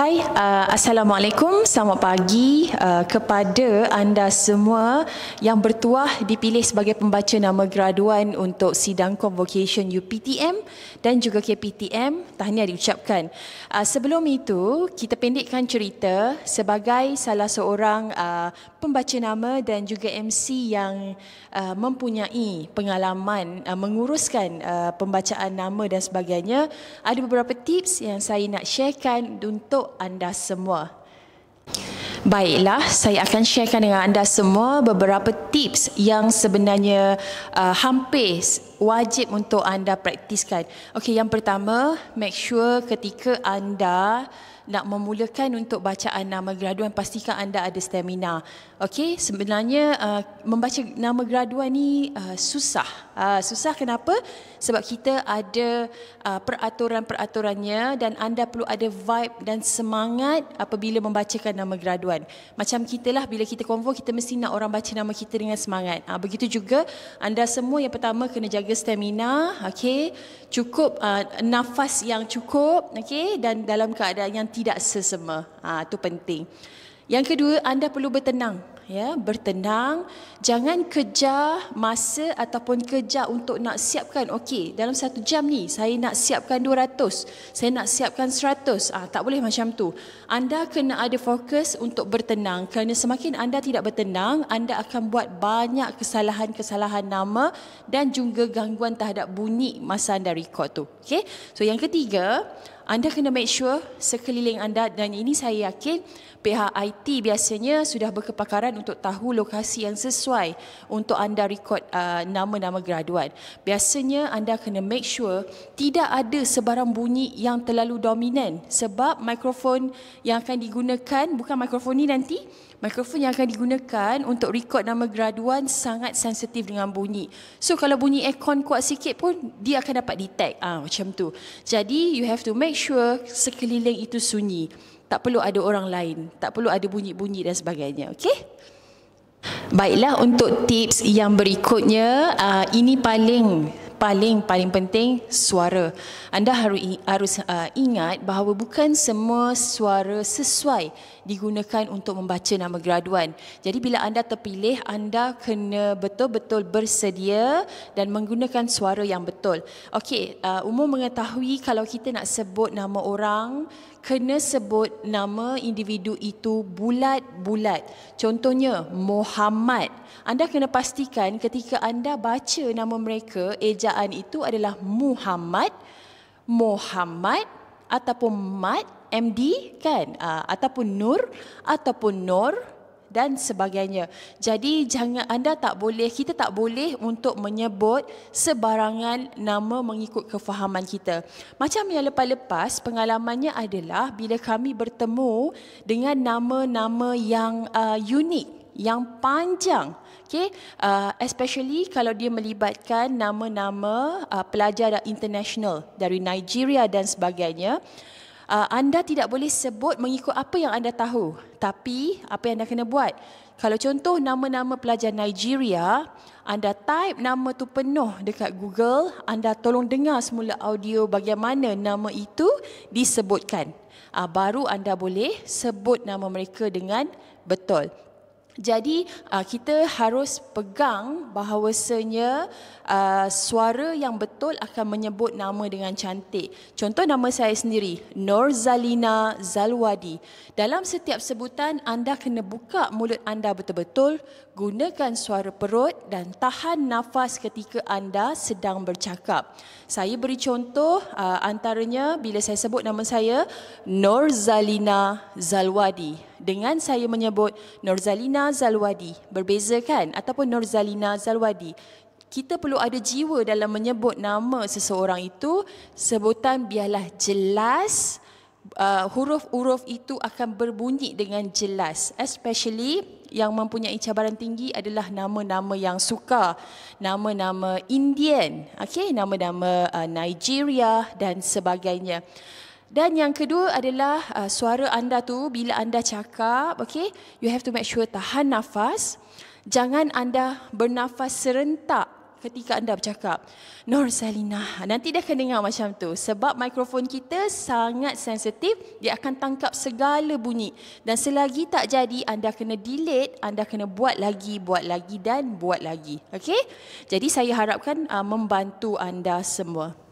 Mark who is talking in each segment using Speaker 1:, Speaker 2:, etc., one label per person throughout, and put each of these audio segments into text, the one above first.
Speaker 1: Hai, uh, Assalamualaikum. Selamat pagi uh, kepada anda semua yang bertuah dipilih sebagai pembaca nama graduan untuk sidang convocation UPTM dan juga KPTM. Tahniah diucapkan. Uh, sebelum itu, kita pendekkan cerita sebagai salah seorang uh, pembaca nama dan juga MC yang uh, mempunyai pengalaman uh, menguruskan uh, pembacaan nama dan sebagainya. Ada beberapa tips yang saya nak sharekan untuk anda semua. Baiklah, saya akan sharekan dengan anda semua beberapa tips yang sebenarnya uh, hampir wajib untuk anda praktiskan. Okey, yang pertama, make sure ketika anda nak memulakan untuk bacaan nama graduan pastikan anda ada stamina. Okey, sebenarnya uh, membaca nama graduan ni uh, susah. Uh, susah kenapa? Sebab kita ada uh, peraturan-peraturannya dan anda perlu ada vibe dan semangat apabila membacakan nama graduan. Macam kita lah bila kita konvo kita mesti nak orang baca nama kita dengan semangat. Uh, begitu juga anda semua yang pertama kena jaga stamina, okey? Cukup uh, nafas yang cukup, okey? Dan dalam keadaan yang tidak sesema. Ah itu penting. Yang kedua, anda perlu bertenang, ya, bertenang, jangan kejar masa ataupun kejar untuk nak siapkan okey, dalam satu jam ni saya nak siapkan 200, saya nak siapkan 100. Ah tak boleh macam tu. Anda kena ada fokus untuk bertenang kerana semakin anda tidak bertenang, anda akan buat banyak kesalahan-kesalahan nama dan juga gangguan terhadap bunyi masa anda record tu. Okey? So yang ketiga, anda kena make sure sekeliling anda dan ini saya yakin pihak IT biasanya sudah berkepakaran untuk tahu lokasi yang sesuai untuk anda record uh, nama-nama graduan. Biasanya anda kena make sure tidak ada sebarang bunyi yang terlalu dominan sebab mikrofon yang akan digunakan bukan mikrofon ni nanti Mikrofon yang akan digunakan untuk record nama graduan sangat sensitif dengan bunyi. So kalau bunyi aircon kuat sikit pun dia akan dapat detect. Ah macam tu. Jadi you have to make sure sekeliling itu sunyi. Tak perlu ada orang lain, tak perlu ada bunyi-bunyi dan sebagainya. Okey? Baiklah untuk tips yang berikutnya, uh, ini paling paling paling penting suara. Anda harus harus uh, ingat bahawa bukan semua suara sesuai digunakan untuk membaca nama graduan. Jadi bila anda terpilih, anda kena betul-betul bersedia dan menggunakan suara yang betul. Okey, uh, umum mengetahui kalau kita nak sebut nama orang, kena sebut nama individu itu bulat-bulat. Contohnya Muhammad. Anda kena pastikan ketika anda baca nama mereka, ejaan itu adalah Muhammad, Muhammad ataupun Mat, MD kan? Uh, ataupun Nur ataupun Nur dan sebagainya. Jadi jangan anda tak boleh kita tak boleh untuk menyebut sebarangan nama mengikut kefahaman kita. Macam yang lepas-lepas pengalamannya adalah bila kami bertemu dengan nama-nama yang uh, unik, yang panjang. Okay, uh, especially kalau dia melibatkan nama-nama uh, pelajar international dari Nigeria dan sebagainya anda tidak boleh sebut mengikut apa yang anda tahu. Tapi apa yang anda kena buat? Kalau contoh nama-nama pelajar Nigeria, anda type nama tu penuh dekat Google, anda tolong dengar semula audio bagaimana nama itu disebutkan. Uh, baru anda boleh sebut nama mereka dengan betul. Jadi uh, kita harus pegang bahawasanya uh, suara yang betul akan menyebut nama dengan cantik. Contoh nama saya sendiri, Nur Zalina Zalwadi. Dalam setiap sebutan anda kena buka mulut anda betul-betul, gunakan suara perut dan tahan nafas ketika anda sedang bercakap. Saya beri contoh uh, antaranya bila saya sebut nama saya Nur Zalina Zalwadi dengan saya menyebut Nurzalina Zalwadi. Berbeza kan? Ataupun Nurzalina Zalwadi. Kita perlu ada jiwa dalam menyebut nama seseorang itu. Sebutan biarlah jelas. Uh, huruf-huruf itu akan berbunyi dengan jelas. Especially yang mempunyai cabaran tinggi adalah nama-nama yang suka. Nama-nama Indian. Okay? Nama-nama uh, Nigeria dan sebagainya. Dan yang kedua adalah uh, suara anda tu bila anda cakap, okay, you have to make sure tahan nafas. Jangan anda bernafas serentak ketika anda bercakap. Nur Salina. Nanti dia akan dengar macam tu. Sebab mikrofon kita sangat sensitif. Dia akan tangkap segala bunyi. Dan selagi tak jadi, anda kena delete. Anda kena buat lagi, buat lagi dan buat lagi. Okay? Jadi saya harapkan uh, membantu anda semua.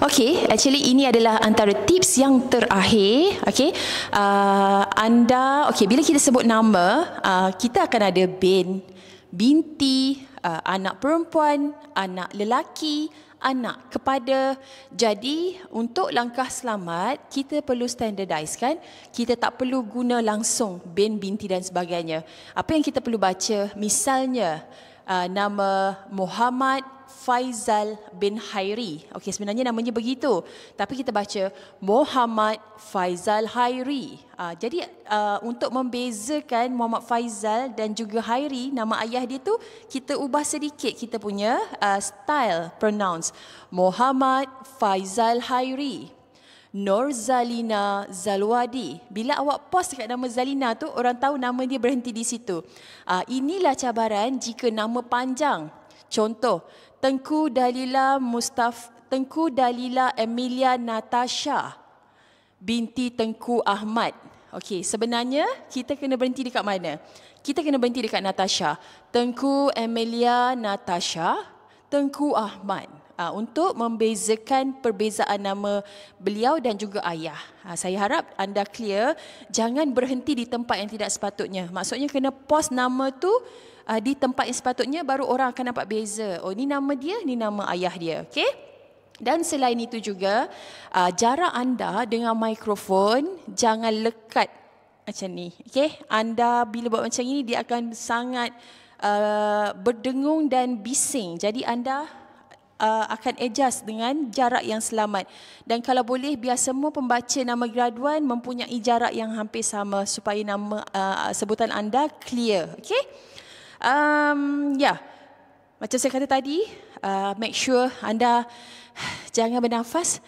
Speaker 1: Okay, actually ini adalah antara tips yang terakhir. Okay, uh, anda, okay, bila kita sebut nama, uh, kita akan ada bin, binti, uh, anak perempuan, anak lelaki, anak kepada. Jadi, untuk langkah selamat, kita perlu standardize kan? Kita tak perlu guna langsung bin, binti dan sebagainya. Apa yang kita perlu baca? Misalnya, uh, nama Muhammad Faizal bin Hairi. Okey, sebenarnya namanya begitu. Tapi kita baca Muhammad Faizal Hairi. Uh, jadi uh, untuk membezakan Muhammad Faizal dan juga Hairi, nama ayah dia tu kita ubah sedikit kita punya uh, style pronounce. Muhammad Faizal Hairi. Nur Zalina Zalwadi. Bila awak post dekat nama Zalina tu, orang tahu nama dia berhenti di situ. Uh, inilah cabaran jika nama panjang. Contoh, Tengku Dalila Mustaf Tengku Dalila Emilia Natasha binti Tengku Ahmad. Okey, sebenarnya kita kena berhenti dekat mana? Kita kena berhenti dekat Natasha. Tengku Emilia Natasha, Tengku Ahmad. Uh, untuk membezakan perbezaan nama beliau dan juga ayah. Uh, saya harap anda clear, jangan berhenti di tempat yang tidak sepatutnya. Maksudnya kena post nama tu uh, di tempat yang sepatutnya baru orang akan nampak beza. Oh ni nama dia, ni nama ayah dia. Okey? Dan selain itu juga uh, jarak anda dengan mikrofon jangan lekat macam ni. Okey? Anda bila buat macam ini dia akan sangat uh, berdengung dan bising. Jadi anda uh, akan adjust dengan jarak yang selamat. Dan kalau boleh biar semua pembaca nama graduan mempunyai jarak yang hampir sama supaya nama uh, sebutan anda clear. Okey? Um, ya, yeah. macam saya kata tadi, uh, make sure anda jangan bernafas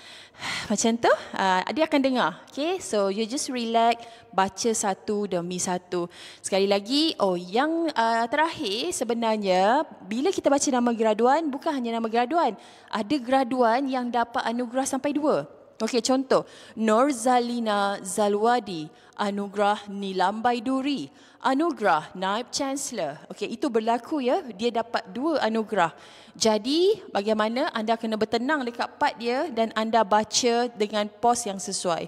Speaker 1: macam tu. Uh, dia akan dengar. Okay, so you just relax, baca satu demi satu. Sekali lagi, oh yang uh, terakhir sebenarnya bila kita baca nama graduan, bukan hanya nama graduan. Ada graduan yang dapat anugerah sampai dua. Okey, contoh. Nur Zalina Zalwadi, Anugerah Nilambai Duri, Anugerah Naib Chancellor. Okey, itu berlaku ya. Dia dapat dua anugerah. Jadi, bagaimana anda kena bertenang dekat part dia dan anda baca dengan pos yang sesuai.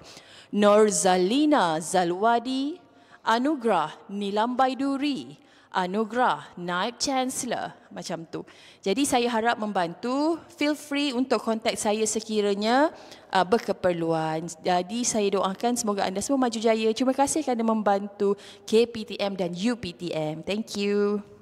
Speaker 1: Nur Zalina Zalwadi, Anugerah Nilambai Duri, anugerah naib chancellor macam tu. Jadi saya harap membantu. Feel free untuk kontak saya sekiranya uh, berkeperluan. Jadi saya doakan semoga anda semua maju jaya. Terima kasih kerana membantu KPTM dan UPTM. Thank you.